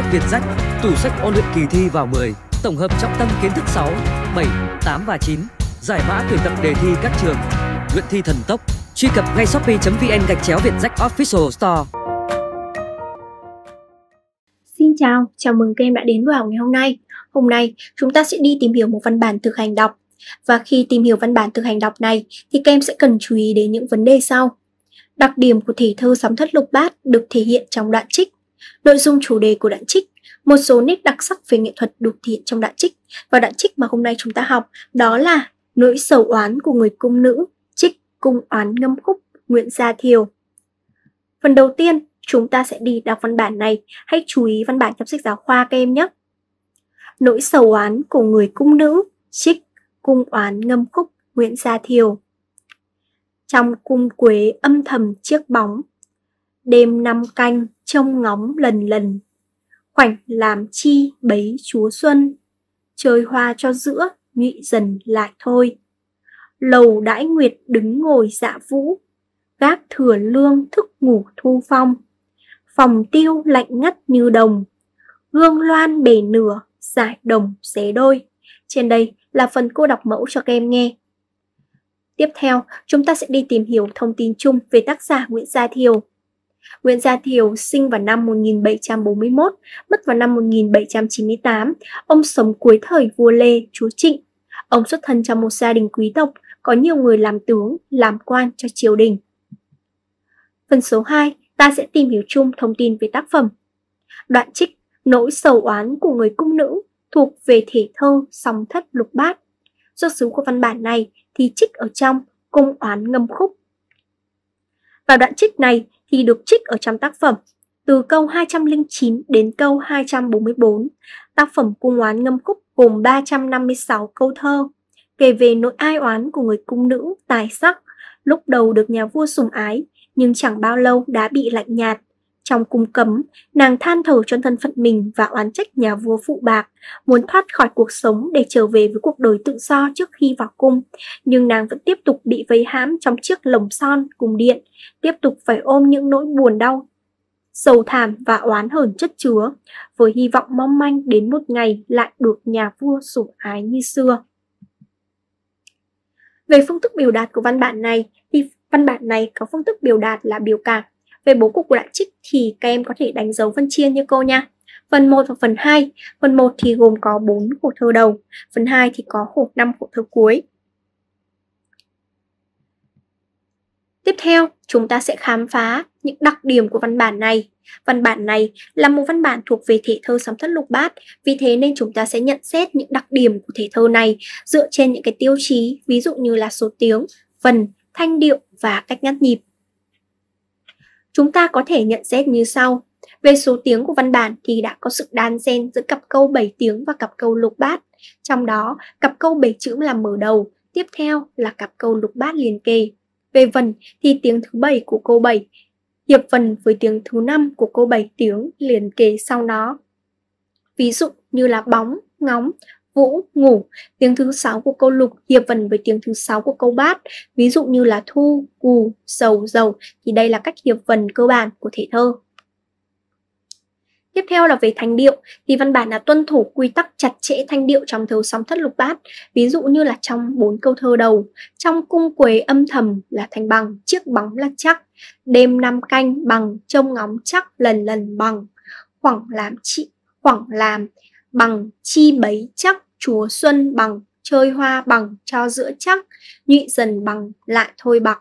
sách Việt Rách, tủ sách ôn luyện kỳ thi vào 10, tổng hợp trọng tâm kiến thức 6, 7, 8 và 9, giải mã tuyển tập đề thi các trường, luyện thi thần tốc. Truy cập ngay shopee.vn gạch chéo Việt Rách Official Store. Xin chào, chào mừng các em đã đến với học ngày hôm nay. Hôm nay chúng ta sẽ đi tìm hiểu một văn bản thực hành đọc. Và khi tìm hiểu văn bản thực hành đọc này thì các em sẽ cần chú ý đến những vấn đề sau. Đặc điểm của thể thơ sóng thất lục bát được thể hiện trong đoạn trích. Nội dung chủ đề của đoạn trích, một số nét đặc sắc về nghệ thuật được thể hiện trong đoạn trích. Và đoạn trích mà hôm nay chúng ta học đó là nỗi sầu oán của người cung nữ, trích cung oán ngâm khúc Nguyễn Gia Thiều. Phần đầu tiên, chúng ta sẽ đi đọc văn bản này. Hãy chú ý văn bản trong sách giáo khoa các em nhé. Nỗi sầu oán của người cung nữ, trích cung oán ngâm khúc Nguyễn Gia Thiều. Trong cung quế âm thầm chiếc bóng, đêm năm canh trông ngóng lần lần, khoảnh làm chi bấy chúa xuân, chơi hoa cho giữa nhụy dần lại thôi. Lầu đãi nguyệt đứng ngồi dạ vũ, gác thừa lương thức ngủ thu phong. Phòng tiêu lạnh ngắt như đồng, gương loan bể nửa, giải đồng xé đôi. Trên đây là phần cô đọc mẫu cho các em nghe. Tiếp theo, chúng ta sẽ đi tìm hiểu thông tin chung về tác giả Nguyễn Gia Thiều. Nguyễn Gia Thiều sinh vào năm 1741, mất vào năm 1798. Ông sống cuối thời vua Lê, chúa Trịnh. Ông xuất thân trong một gia đình quý tộc, có nhiều người làm tướng, làm quan cho triều đình. Phần số 2, ta sẽ tìm hiểu chung thông tin về tác phẩm. Đoạn trích Nỗi sầu oán của người cung nữ thuộc về thể thơ song thất lục bát. Do xứ của văn bản này thì trích ở trong Cung oán ngâm khúc. Và đoạn trích này thì được trích ở trong tác phẩm từ câu 209 đến câu 244. Tác phẩm Cung oán ngâm khúc gồm 356 câu thơ, kể về nỗi ai oán của người cung nữ tài sắc, lúc đầu được nhà vua sủng ái, nhưng chẳng bao lâu đã bị lạnh nhạt. Trong cung cấm, nàng than thở cho thân phận mình và oán trách nhà vua phụ bạc, muốn thoát khỏi cuộc sống để trở về với cuộc đời tự do trước khi vào cung. Nhưng nàng vẫn tiếp tục bị vây hãm trong chiếc lồng son cùng điện, tiếp tục phải ôm những nỗi buồn đau, sầu thảm và oán hờn chất chứa, với hy vọng mong manh đến một ngày lại được nhà vua sủng ái như xưa. Về phương thức biểu đạt của văn bản này, thì văn bản này có phương thức biểu đạt là biểu cảm về bố cục của đại trích thì các em có thể đánh dấu phân chia như cô nha. Phần 1 và phần 2. Phần 1 thì gồm có 4 khổ thơ đầu, phần 2 thì có khổ 5 khổ thơ cuối. Tiếp theo, chúng ta sẽ khám phá những đặc điểm của văn bản này. Văn bản này là một văn bản thuộc về thể thơ sấm thất lục bát, vì thế nên chúng ta sẽ nhận xét những đặc điểm của thể thơ này dựa trên những cái tiêu chí, ví dụ như là số tiếng, vần, thanh điệu và cách ngắt nhịp. Chúng ta có thể nhận xét như sau. Về số tiếng của văn bản thì đã có sự đan xen giữa cặp câu 7 tiếng và cặp câu lục bát. Trong đó, cặp câu 7 chữ là mở đầu, tiếp theo là cặp câu lục bát liền kề. Về vần thì tiếng thứ 7 của câu 7 hiệp vần với tiếng thứ 5 của câu 7 tiếng liền kề sau nó. Ví dụ như là bóng, ngóng, vũ, ngủ, tiếng thứ sáu của câu lục hiệp vần với tiếng thứ sáu của câu bát, ví dụ như là thu, cù, sầu, dầu thì đây là cách hiệp vần cơ bản của thể thơ. Tiếp theo là về thanh điệu thì văn bản là tuân thủ quy tắc chặt chẽ thanh điệu trong thơ song thất lục bát, ví dụ như là trong bốn câu thơ đầu, trong cung quế âm thầm là thanh bằng, chiếc bóng là chắc, đêm năm canh bằng, trông ngóng chắc lần lần bằng, khoảng làm chị, khoảng làm, bằng chi bấy chắc, chúa xuân bằng, chơi hoa bằng, cho giữa chắc nhụy dần bằng, lại thôi bạc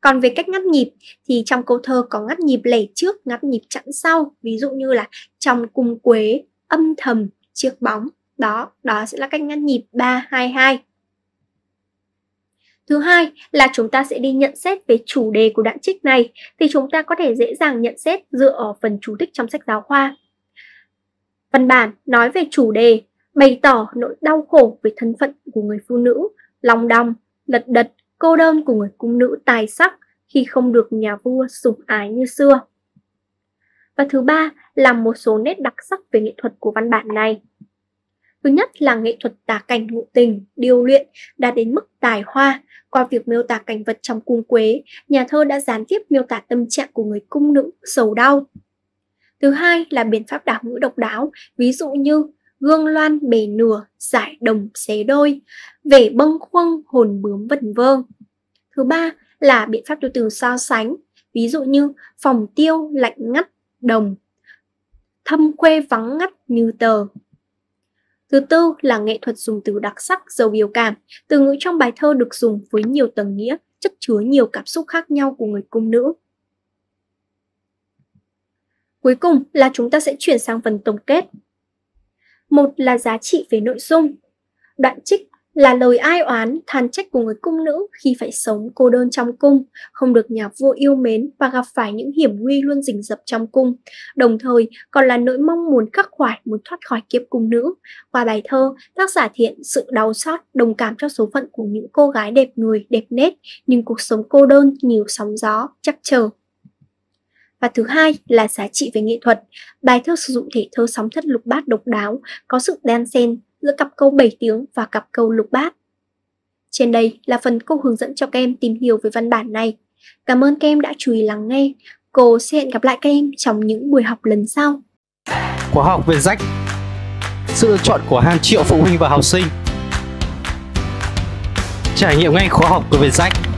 còn về cách ngắt nhịp thì trong câu thơ có ngắt nhịp lẻ trước, ngắt nhịp chẵn sau. Ví dụ như là trong cung quế, âm thầm, chiếc bóng. Đó đó sẽ là cách ngắt nhịp 322 Thứ hai là chúng ta sẽ đi nhận xét về chủ đề của đoạn trích này, thì chúng ta có thể dễ dàng nhận xét dựa ở phần chú thích trong sách giáo khoa. Văn bản nói về chủ đề, bày tỏ nỗi đau khổ về thân phận của người phụ nữ, lòng đong, lật đật, cô đơn của người cung nữ tài sắc khi không được nhà vua sủng ái như xưa. Và thứ ba là một số nét đặc sắc về nghệ thuật của văn bản này. Thứ nhất là nghệ thuật tả cảnh ngụ tình, điều luyện đã đến mức tài hoa. Qua việc miêu tả cảnh vật trong cung quế, nhà thơ đã gián tiếp miêu tả tâm trạng của người cung nữ sầu đau, Thứ hai là biện pháp đảo ngữ độc đáo, ví dụ như gương loan bề nửa, giải đồng xé đôi, vẻ bâng khuâng hồn bướm vẩn vơ. Thứ ba là biện pháp từ từ so sánh, ví dụ như phòng tiêu lạnh ngắt đồng, thâm quê vắng ngắt như tờ. Thứ tư là nghệ thuật dùng từ đặc sắc, giàu biểu cảm. Từ ngữ trong bài thơ được dùng với nhiều tầng nghĩa, chất chứa nhiều cảm xúc khác nhau của người cung nữ. Cuối cùng là chúng ta sẽ chuyển sang phần tổng kết. Một là giá trị về nội dung. Đoạn trích là lời ai oán, than trách của người cung nữ khi phải sống cô đơn trong cung, không được nhà vua yêu mến và gặp phải những hiểm nguy luôn rình rập trong cung. Đồng thời còn là nỗi mong muốn khắc khoải muốn thoát khỏi kiếp cung nữ. Qua bài thơ, tác giả thiện sự đau xót, đồng cảm cho số phận của những cô gái đẹp người, đẹp nét nhưng cuộc sống cô đơn nhiều sóng gió, chắc chờ. Và thứ hai là giá trị về nghệ thuật. Bài thơ sử dụng thể thơ sóng thất lục bát độc đáo, có sự đan xen giữa cặp câu 7 tiếng và cặp câu lục bát. Trên đây là phần cô hướng dẫn cho các em tìm hiểu về văn bản này. Cảm ơn các em đã chú ý lắng nghe. Cô sẽ hẹn gặp lại các em trong những buổi học lần sau. Khóa học về rách Sự lựa chọn của hàng triệu phụ huynh và học sinh Trải nghiệm ngay khóa học của Vietjet